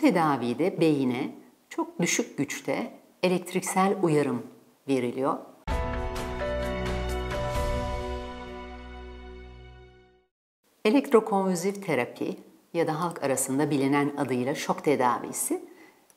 tedavide beyine çok düşük güçte elektriksel uyarım veriliyor. Elektrokonvülsif terapi ya da halk arasında bilinen adıyla şok tedavisi,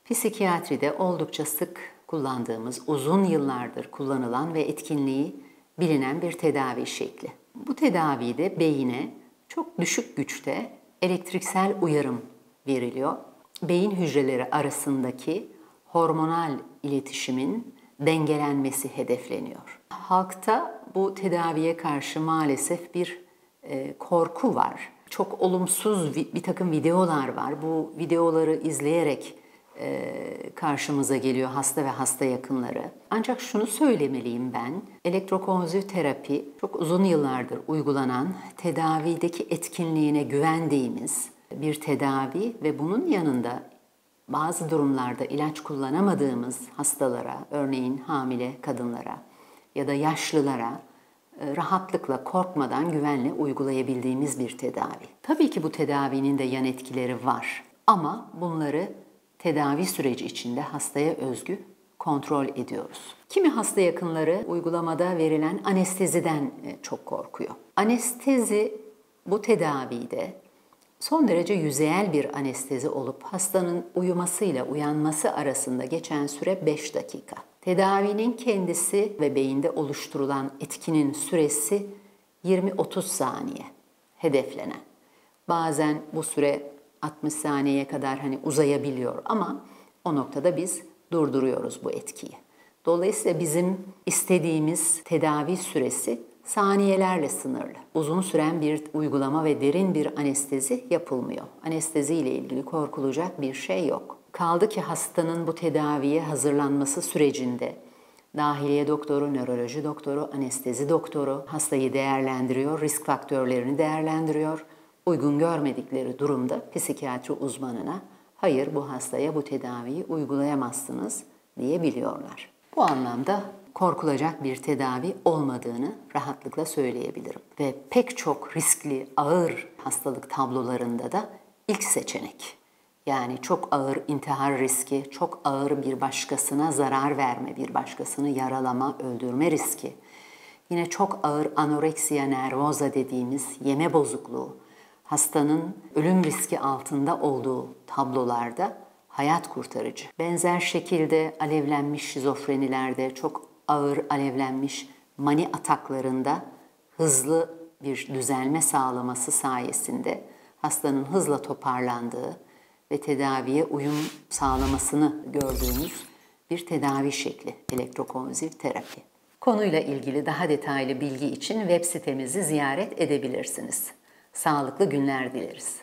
psikiyatride oldukça sık kullandığımız, uzun yıllardır kullanılan ve etkinliği bilinen bir tedavi şekli. Bu tedavide beyine çok düşük güçte elektriksel uyarım veriliyor. Beyin hücreleri arasındaki hormonal iletişimin dengelenmesi hedefleniyor. Halkta bu tedaviye karşı maalesef bir e, korku var. Çok olumsuz bir, takım videolar var. Bu videoları izleyerek e, karşımıza geliyor hasta ve hasta yakınları. Ancak şunu söylemeliyim ben, elektrokonvülsif terapi çok uzun yıllardır uygulanan, tedavideki etkinliğine güvendiğimiz bir tedavi ve bunun yanında bazı durumlarda ilaç kullanamadığımız hastalara, örneğin hamile kadınlara ya da yaşlılara e, rahatlıkla, korkmadan güvenle uygulayabildiğimiz bir tedavi. Tabii ki bu tedavinin de yan etkileri var ama bunları tedavi süreci içinde hastaya özgü kontrol ediyoruz. Kimi hasta yakınları uygulamada verilen anesteziden e, çok korkuyor. Anestezi bu tedavide son derece yüzeyel bir anestezi olup hastanın uyumasıyla uyanması arasında geçen süre 5 dakika. Tedavinin kendisi ve beyinde oluşturulan etkinin süresi 20-30 saniye hedeflenen. Bazen bu süre 60 saniyeye kadar hani uzayabiliyor ama o noktada biz durduruyoruz bu etkiyi. Dolayısıyla bizim istediğimiz tedavi süresi saniyelerle sınırlı. Uzun süren bir uygulama ve derin bir anestezi yapılmıyor. Anestezi ile ilgili korkulacak bir şey yok. Kaldı ki hastanın bu tedaviye hazırlanması sürecinde dahiliye doktoru, nöroloji doktoru, anestezi doktoru hastayı değerlendiriyor, risk faktörlerini değerlendiriyor. Uygun görmedikleri durumda psikiyatri uzmanına hayır bu hastaya bu tedaviyi uygulayamazsınız diyebiliyorlar. Bu anlamda korkulacak bir tedavi olmadığını rahatlıkla söyleyebilirim. Ve pek çok riskli, ağır hastalık tablolarında da ilk seçenek. Yani çok ağır intihar riski, çok ağır bir başkasına zarar verme, bir başkasını yaralama, öldürme riski. Yine çok ağır anoreksiya nervoza dediğimiz yeme bozukluğu, hastanın ölüm riski altında olduğu tablolarda hayat kurtarıcı. Benzer şekilde alevlenmiş şizofrenilerde çok ağır alevlenmiş mani ataklarında hızlı bir düzelme sağlaması sayesinde hastanın hızla toparlandığı ve tedaviye uyum sağlamasını gördüğümüz bir tedavi şekli elektrokonvülsif terapi. Konuyla ilgili daha detaylı bilgi için web sitemizi ziyaret edebilirsiniz. Sağlıklı günler dileriz.